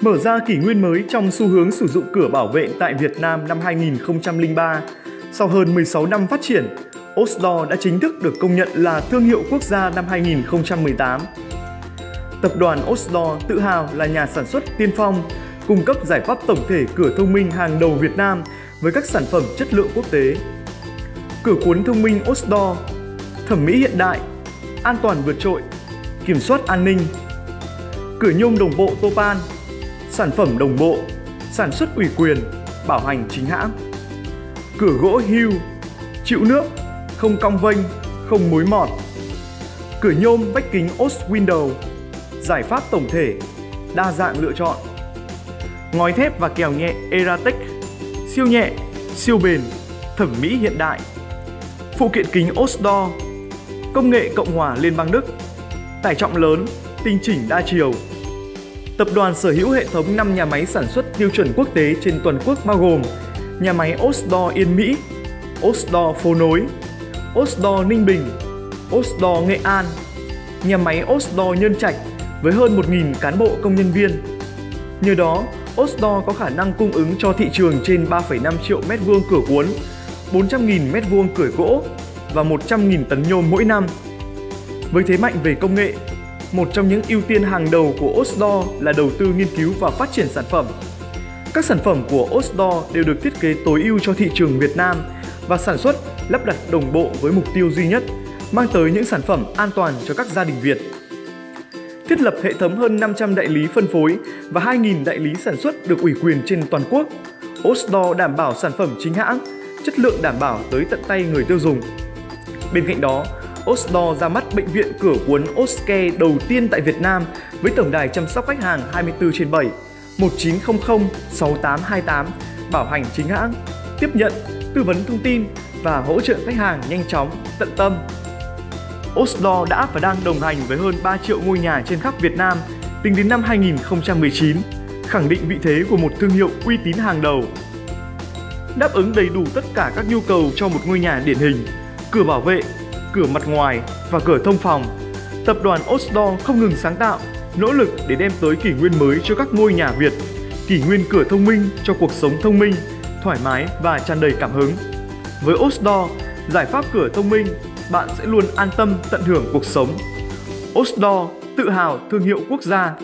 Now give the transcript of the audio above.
Mở ra kỷ nguyên mới trong xu hướng sử dụng cửa bảo vệ tại Việt Nam năm 2003. Sau hơn 16 năm phát triển, Oslo đã chính thức được công nhận là thương hiệu quốc gia năm 2018. Tập đoàn Oslo tự hào là nhà sản xuất tiên phong, cung cấp giải pháp tổng thể cửa thông minh hàng đầu Việt Nam với các sản phẩm chất lượng quốc tế. Cửa cuốn thông minh Oslo, thẩm mỹ hiện đại, an toàn vượt trội, kiểm soát an ninh. Cửa nhôm đồng bộ Topan, sản phẩm đồng bộ, sản xuất ủy quyền, bảo hành chính hãng. Cửa gỗ hưu, chịu nước, không cong vênh, không mối mọt. Cửa nhôm vách kính Ost Window, giải pháp tổng thể, đa dạng lựa chọn. Ngói thép và kèo nhẹ Eratech, siêu nhẹ, siêu bền, thẩm mỹ hiện đại. Phụ kiện kính Osdor, công nghệ Cộng hòa Liên bang Đức, tải trọng lớn, tinh chỉnh đa chiều. Tập đoàn sở hữu hệ thống 5 nhà máy sản xuất tiêu chuẩn quốc tế trên toàn quốc bao gồm nhà máy Osdor Yên Mỹ, Osdor Phố Nối, Osdor Ninh Bình, Osdor Nghệ An, nhà máy Osdor Nhân Trạch với hơn 1.000 cán bộ công nhân viên. Nhờ đó, Osdor có khả năng cung ứng cho thị trường trên 3,5 triệu mét vuông cửa cuốn, 400.000 mét vuông cửa gỗ và 100.000 tấn nhôm mỗi năm. Với thế mạnh về công nghệ, một trong những ưu tiên hàng đầu của Osdor là đầu tư nghiên cứu và phát triển sản phẩm. Các sản phẩm của Osdor đều được thiết kế tối ưu cho thị trường Việt Nam và sản xuất lắp đặt đồng bộ với mục tiêu duy nhất, mang tới những sản phẩm an toàn cho các gia đình Việt. Thiết lập hệ thống hơn 500 đại lý phân phối và 2.000 đại lý sản xuất được ủy quyền trên toàn quốc. Osdor đảm bảo sản phẩm chính hãng, chất lượng đảm bảo tới tận tay người tiêu dùng. Bên cạnh đó, Osdor ra mắt bệnh viện cửa cuốn Oscare đầu tiên tại Việt Nam với tổng đài chăm sóc khách hàng 24 trên 7 1900 6828 bảo hành chính hãng, tiếp nhận, tư vấn thông tin và hỗ trợ khách hàng nhanh chóng, tận tâm. Oslo đã và đang đồng hành với hơn 3 triệu ngôi nhà trên khắp Việt Nam tính đến năm 2019, khẳng định vị thế của một thương hiệu uy tín hàng đầu. Đáp ứng đầy đủ tất cả các nhu cầu cho một ngôi nhà điển hình, cửa bảo vệ, cửa mặt ngoài và cửa thông phòng. Tập đoàn Oslo không ngừng sáng tạo, nỗ lực để đem tới kỷ nguyên mới cho các ngôi nhà Việt, kỷ nguyên cửa thông minh cho cuộc sống thông minh, thoải mái và tràn đầy cảm hứng. Với Oslo, giải pháp cửa thông minh, bạn sẽ luôn an tâm tận hưởng cuộc sống. Oslo tự hào thương hiệu quốc gia